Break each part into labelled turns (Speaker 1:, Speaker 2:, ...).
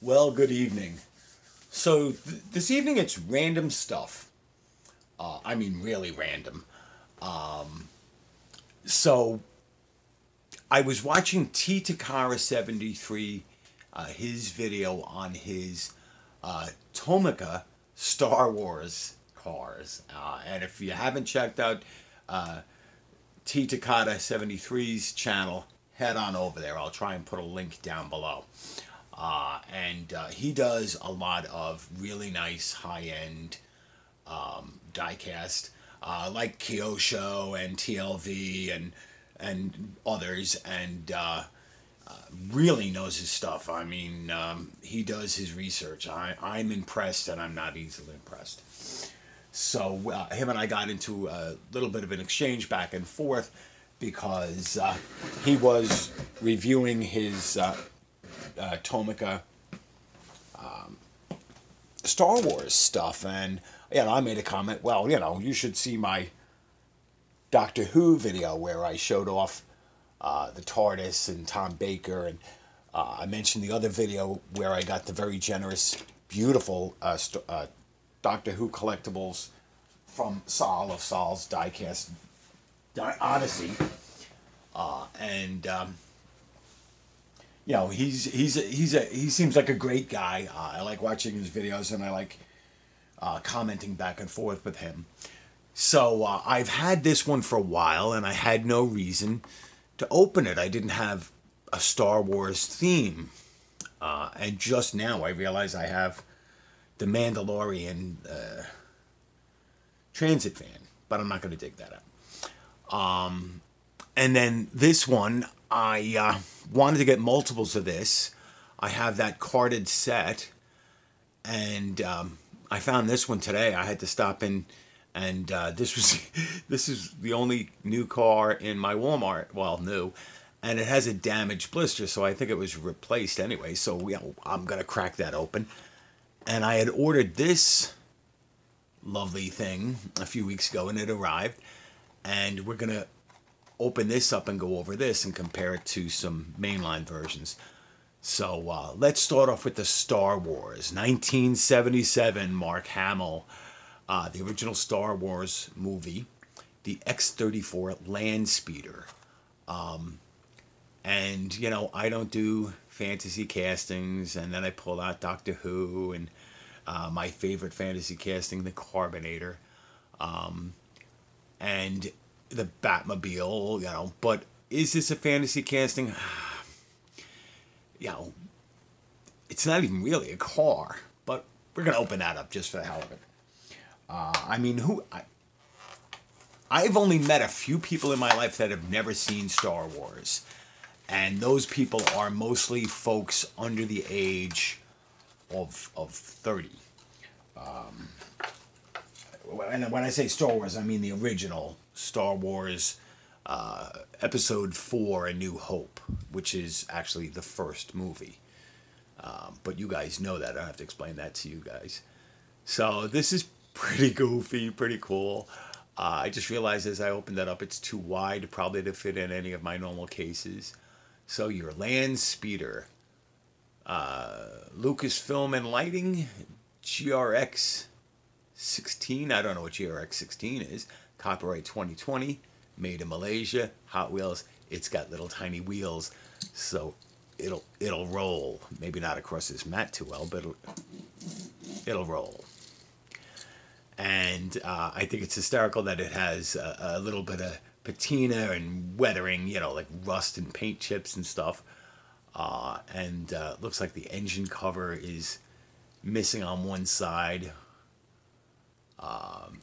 Speaker 1: Well, good evening. So th- this evening it's random stuff. Uh, I mean, really random. Um, so I was watching T Takata seventy three, uh, his video on his uh, Tomica Star Wars cars, uh, and if you haven't checked out uh, T Takata 73's channel, head on over there. I'll try and put a link down below. Uh, and uh, he does a lot of really nice high end um, diecast, uh, like Kyosho and TLV and and others, and uh, uh, really knows his stuff. I mean, um, he does his research. I, I'm impressed, and I'm not easily impressed. So uh, him and I got into a little bit of an exchange back and forth because he was reviewing his uh, Tomica um, Star Wars stuff, and you know, I made a comment. Well, you know, you should see my Doctor Who video where I showed off uh, the TARDIS and Tom Baker, and uh, I mentioned the other video where I got the very generous, beautiful uh, uh, Doctor Who collectibles from Saul of Saul's Diecast Di- Odyssey, uh, and. Um, you know he's he's a, he's a he seems like a great guy. Uh, I like watching his videos and I like uh, commenting back and forth with him. So uh, I've had this one for a while and I had no reason to open it. I didn't have a Star Wars theme, uh, and just now I realize I have the Mandalorian uh, Transit Van, but I'm not going to dig that up. Um, and then this one I uh, wanted to get multiples of this. I have that carded set, and um, I found this one today. I had to stop in, and uh, this was this is the only new car in my Walmart. Well, new, and it has a damaged blister, so I think it was replaced anyway. So know, I'm gonna crack that open, and I had ordered this lovely thing a few weeks ago, and it arrived, and we're gonna open this up and go over this and compare it to some mainline versions. So uh, let's start off with the Star Wars 1977 Mark Hamill, uh, the original Star Wars movie, the X 34 Land Speeder. Um, and, you know, I don't do fantasy castings, and then I pull out Doctor Who and uh, my favorite fantasy casting, The Carbonator. Um, and the Batmobile, you know, but is this a fantasy casting? you know, it's not even really a car, but we're gonna open that up just for the hell of it. Uh, I mean, who? I, I've only met a few people in my life that have never seen Star Wars, and those people are mostly folks under the age of of thirty. Um, and when I say Star Wars, I mean the original Star Wars uh, Episode 4 A New Hope, which is actually the first movie. Um, but you guys know that. I don't have to explain that to you guys. So this is pretty goofy, pretty cool. Uh, I just realized as I opened that up, it's too wide probably to fit in any of my normal cases. So your land speeder, uh, Lucasfilm and Lighting, GRX 16. I don't know what GRX 16 is. Copyright 2020, made in Malaysia. Hot Wheels. It's got little tiny wheels, so it'll it'll roll. Maybe not across this mat too well, but it'll, it'll roll. And uh, I think it's hysterical that it has a, a little bit of patina and weathering, you know, like rust and paint chips and stuff. Uh, and uh, looks like the engine cover is missing on one side. Um,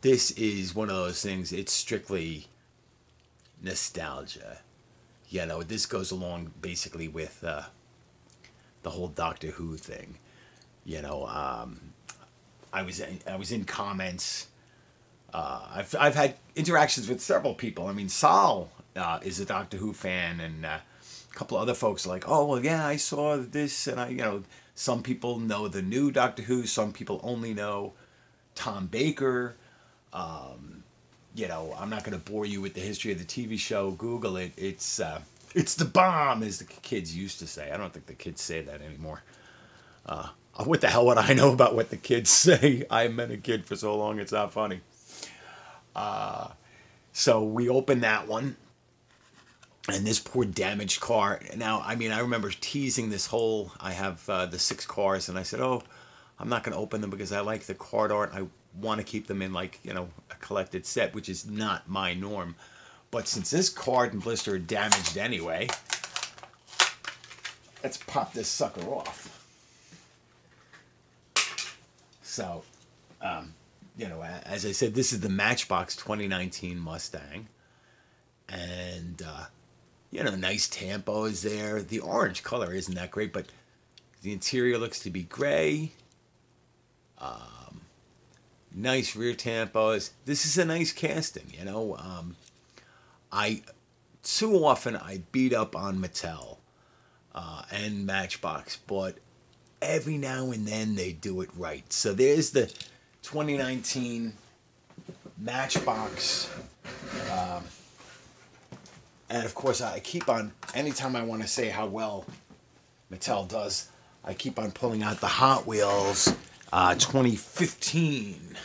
Speaker 1: this is one of those things. It's strictly nostalgia. You know, this goes along basically with uh, the whole Doctor Who thing. You know, um, I was in, I was in comments. Uh, I've I've had interactions with several people. I mean, Sal uh, is a Doctor Who fan, and uh, a couple other folks are like, oh well, yeah, I saw this, and I, you know, some people know the new Doctor Who. Some people only know Tom Baker. Um, you know, I'm not going to bore you with the history of the TV show. Google it. It's uh, it's the bomb, as the kids used to say. I don't think the kids say that anymore. Uh, what the hell would I know about what the kids say? I've been a kid for so long, it's not funny. Uh, so we opened that one. And this poor damaged car. Now, I mean, I remember teasing this whole. I have uh, the six cars, and I said, "Oh, I'm not going to open them because I like the card art. I want to keep them in like you know a collected set, which is not my norm. But since this card and blister are damaged anyway, let's pop this sucker off. So, um, you know, as I said, this is the Matchbox 2019 Mustang. And, uh, you know, nice tampos there. The orange color isn't that great, but the interior looks to be gray. Um, nice rear tampos. This is a nice casting, you know. Um, I too often I beat up on Mattel uh, and Matchbox, but every now and then they do it right. So there's the 2019 Matchbox. Um, and of course, I keep on, anytime I want to say how well Mattel does, I keep on pulling out the Hot Wheels uh, 2015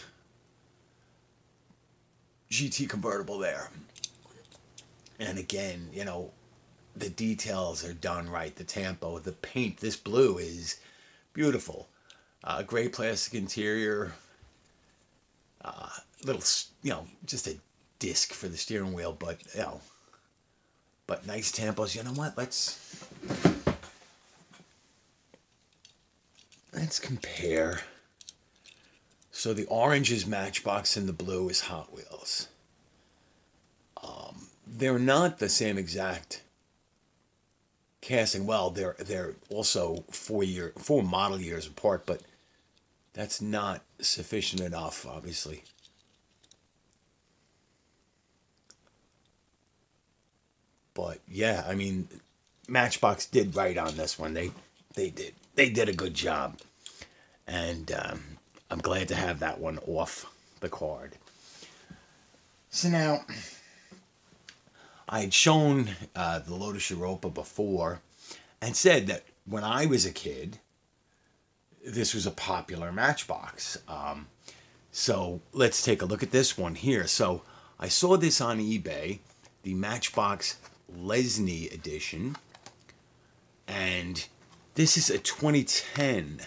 Speaker 1: GT convertible there. And again, you know, the details are done right. The tampo, the paint, this blue is beautiful. Uh, gray plastic interior, uh, little, you know, just a disc for the steering wheel, but, you know, but nice tampos. You know what? Let's, let's compare. So the orange is Matchbox and the blue is Hot Wheels. Um, they're not the same exact casting well. They're they're also four year four model years apart, but that's not sufficient enough, obviously. But yeah, I mean, Matchbox did right on this one. They they did they did a good job, and um, I'm glad to have that one off the card. So now. I had shown uh, the Lotus Europa before and said that when I was a kid, this was a popular Matchbox. Um, so let's take a look at this one here. So I saw this on eBay, the Matchbox Lesney edition. And this is a 2010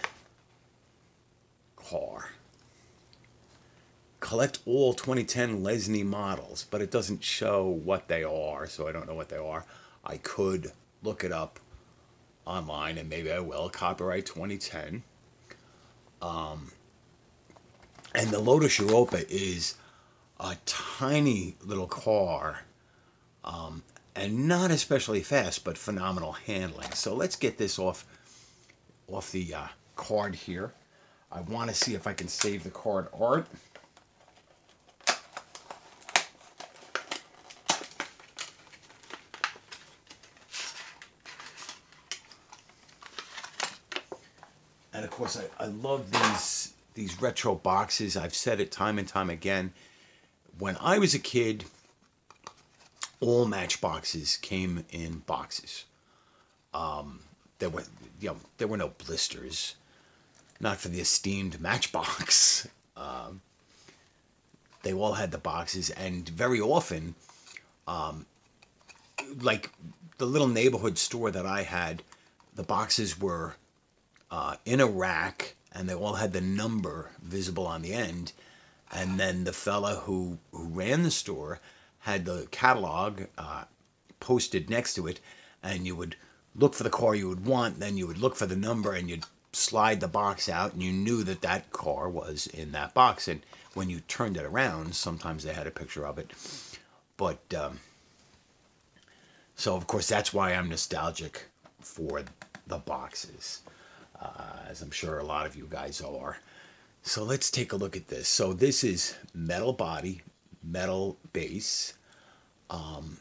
Speaker 1: car collect all 2010 Lesney models, but it doesn't show what they are, so I don't know what they are. I could look it up online, and maybe I will. Copyright 2010. Um, and the Lotus Europa is a tiny little car, um, and not especially fast, but phenomenal handling. So let's get this off off the uh, card here. I want to see if I can save the card art. and of course I, I love these these retro boxes. I've said it time and time again. When I was a kid, all Matchboxes came in boxes. Um, there were you know there were no blisters, not for the esteemed Matchbox. Um, they all had the boxes, and very often, um, like the little neighborhood store that I had, the boxes were uh, in a rack, and they all had the number visible on the end. And then the fella who, who ran the store had the catalog uh, posted next to it, and you would look for the car you would want, then you would look for the number, and you'd slide the box out, and you knew that that car was in that box. And when you turned it around, sometimes they had a picture of it. But um, so, of course, that's why I'm nostalgic for the boxes uh, as I'm sure a lot of you guys are. So let's take a look at this. So this is metal body, metal base, um,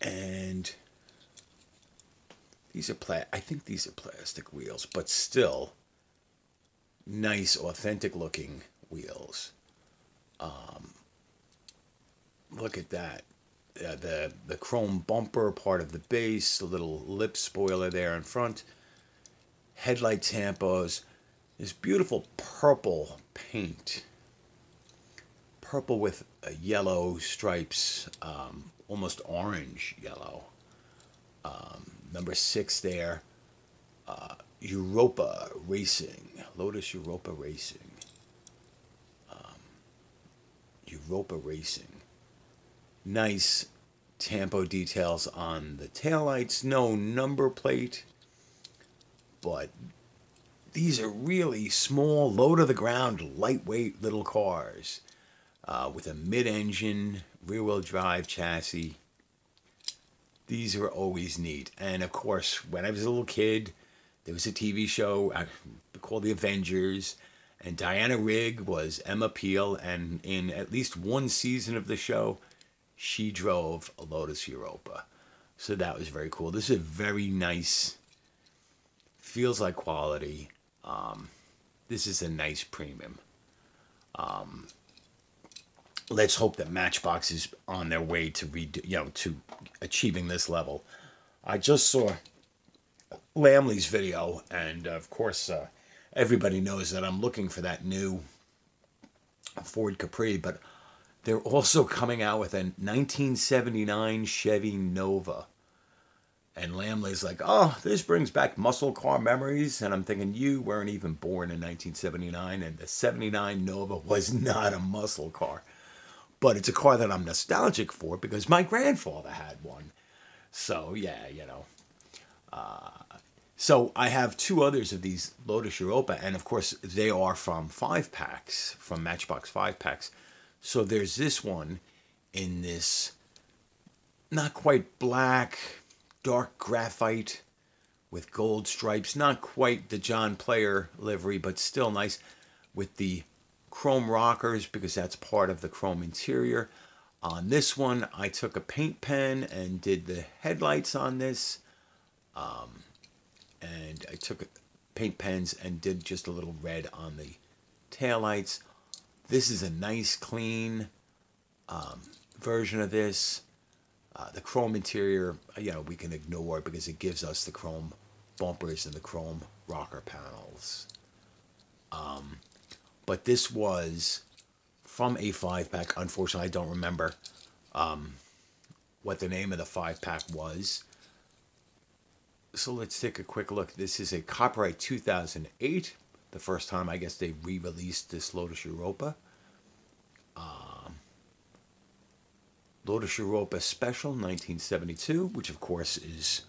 Speaker 1: and these are pla- I think these are plastic wheels, but still nice, authentic looking wheels. Um, look at that. Uh, the the chrome bumper part of the base, the little lip spoiler there in front headlight tampos, this beautiful purple paint. Purple with yellow stripes, um, almost orange yellow. Um, number six there, uh, Europa Racing, Lotus Europa Racing. Um, Europa Racing. Nice tampo details on the taillights, no number plate, but these are really small, low to the ground, lightweight little cars uh, with a mid engine, rear wheel drive chassis. These are always neat. And of course, when I was a little kid, there was a TV show uh, called The Avengers, and Diana Rigg was Emma Peel, and in at least one season of the show, she drove a Lotus Europa. So that was very cool. This is a very nice, feels like quality. Um, this is a nice premium. Um, let's hope that Matchbox is on their way to redo, you know, to achieving this level. I just saw Lamley's video, and of course, uh, everybody knows that I'm looking for that new Ford Capri, but they're also coming out with a 1979 Chevy Nova. And Lamley's like, oh, this brings back muscle car memories. And I'm thinking, you weren't even born in 1979, and the 79 Nova was not a muscle car. But it's a car that I'm nostalgic for because my grandfather had one. So, yeah, you know. Uh, so I have two others of these Lotus Europa, and of course they are from five packs, from Matchbox five packs. So there's this one in this not quite black, dark graphite with gold stripes, not quite the John Player livery, but still nice with the chrome rockers because that's part of the chrome interior. On this one, I took a paint pen and did the headlights on this. Um, and I took paint pens and did just a little red on the taillights. This is a nice, clean um, version of this. Uh, the chrome interior, you know, we can ignore because it gives us the chrome bumpers and the chrome rocker panels. Um, but this was from a five pack. Unfortunately, I don't remember um, what the name of the five pack was so let's take a quick look. This is a copyright 2008. The first time I guess they re-released this Lotus Europa. Um, Lotus Europa Special 1972, which of course is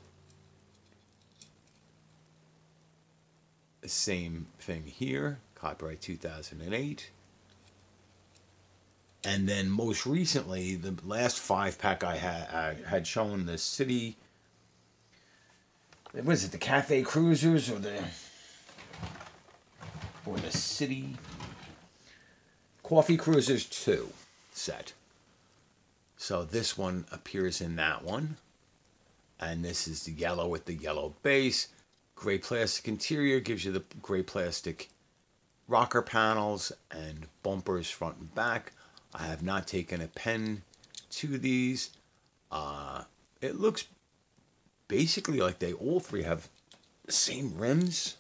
Speaker 1: the same thing here. Copyright 2008. And then most recently, the last five pack I had I had shown the City what is it, the Cafe Cruisers or the or the City Coffee Cruisers 2 set. So this one appears in that one. And this is the yellow with the yellow base. Gray plastic interior gives you the gray plastic rocker panels and bumpers front and back. I have not taken a pen to these. Uh, it looks basically like they all three have the same rims.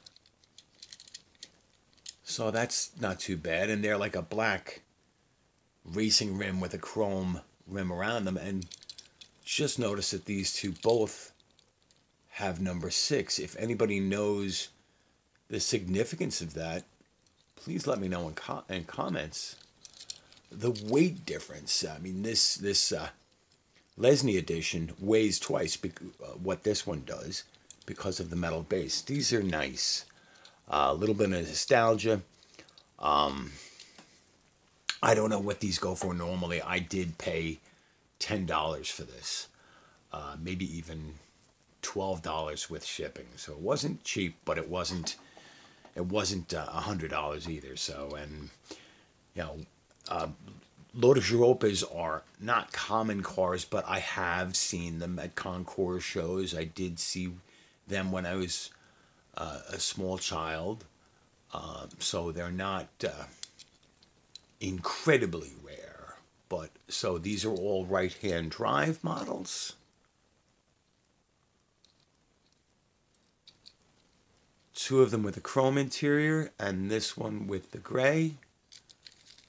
Speaker 1: So that's not too bad. And they're like a black racing rim with a chrome rim around them. And just notice that these two both have number six. If anybody knows the significance of that, please let me know in, in comments. The weight difference. I mean, this this uh, Lesney edition weighs twice uh, what this one does because of the metal base. These are nice. Uh, a little bit of nostalgia. Um, I don't know what these go for normally. I did pay $10 for this. Uh, maybe even $12 with shipping. So it wasn't cheap, but it wasn't it wasn't uh, $100 either. So and you know, uh, Lotus Europas are not common cars, but I have seen them at concours shows. I did see them when I was uh, a small child. Um, so they're not uh, incredibly rare. But so these are all right hand drive models. Two of them with the chrome interior and this one with the gray.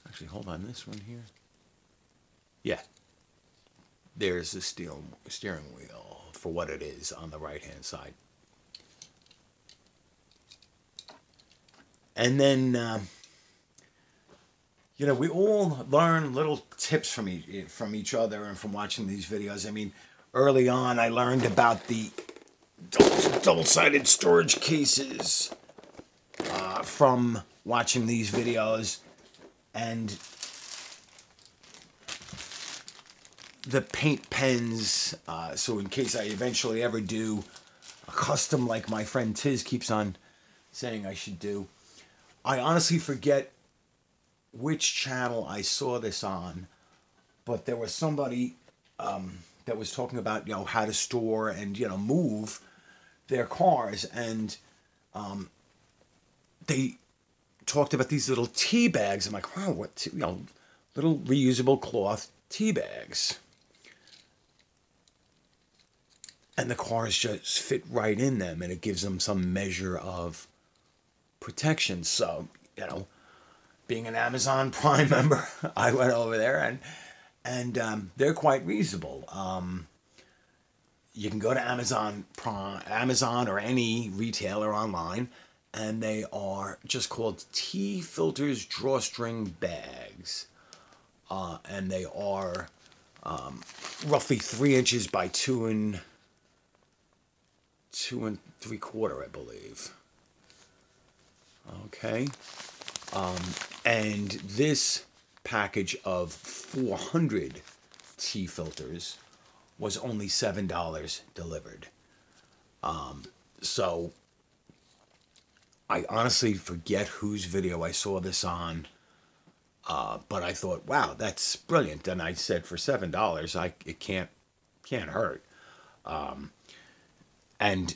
Speaker 1: Actually, hold on, this one here. Yeah. There's the steel steering wheel for what it is on the right hand side. And then, uh, you know, we all learn little tips from each, from each other and from watching these videos. I mean, early on, I learned about the double-sided storage cases uh, from watching these videos and the paint pens uh, so in case I eventually ever do a custom like my friend Tiz keeps on saying I should do I honestly forget which channel I saw this on but there was somebody um, that was talking about you know how to store and you know move their cars and um, they talked about these little tea bags. I'm like, wow, what you know, little reusable cloth tea bags. And the cars just fit right in them, and it gives them some measure of protection. So, you know, being an Amazon Prime member, I went over there and and um, they're quite reasonable. Um, you can go to Amazon, Amazon or any retailer online, and they are just called Tea Filters drawstring bags, uh, and they are um, roughly three inches by two and two and three quarter, I believe. Okay, um, and this package of 400 tea filters was only $7 delivered. Um, so I honestly forget whose video I saw this on. Uh, but I thought, wow, that's brilliant. And I said, for seven dollars, I it can't can't hurt. Um, and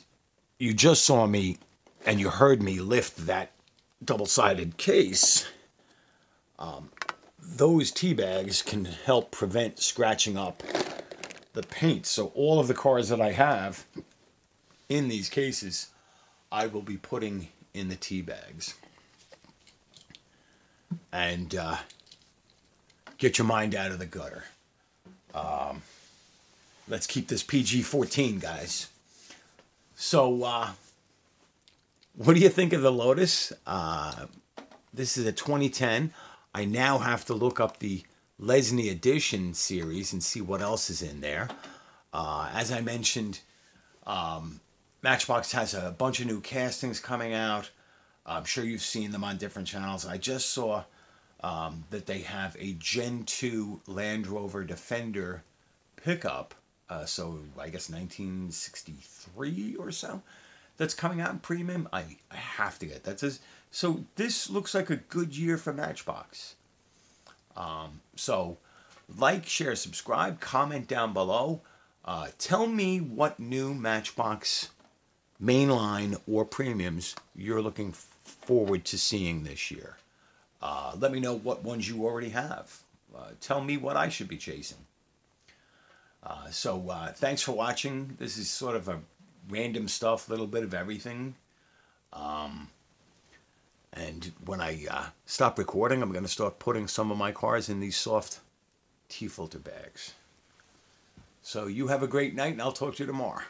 Speaker 1: you just saw me, and you heard me lift that double-sided case. Um, those tea bags can help prevent scratching up the paint. So all of the cars that I have in these cases, I will be putting in the tea bags. And uh, get your mind out of the gutter. Um, let's keep this PG-14, guys. So, uh, what do you think of the Lotus? Uh, this is a 2010. I now have to look up the Lesney Edition series and see what else is in there. Uh, as I mentioned, um, Matchbox has a bunch of new castings coming out. I'm sure you've seen them on different channels. I just saw um, that they have a Gen 2 Land Rover Defender pickup. Uh, so I guess 1963 or so. That's coming out in premium. I, I have to get that. So this looks like a good year for Matchbox. Um, so like, share, subscribe, comment down below. Uh, tell me what new Matchbox mainline or premiums you're looking forward to seeing this year. Uh, let me know what ones you already have. Uh, tell me what I should be chasing. Uh, so uh, thanks for watching. This is sort of a random stuff, little bit of everything. Um, and when I uh, stop recording, I'm going to start putting some of my cars in these soft tea filter bags. So you have a great night, and I'll talk to you tomorrow.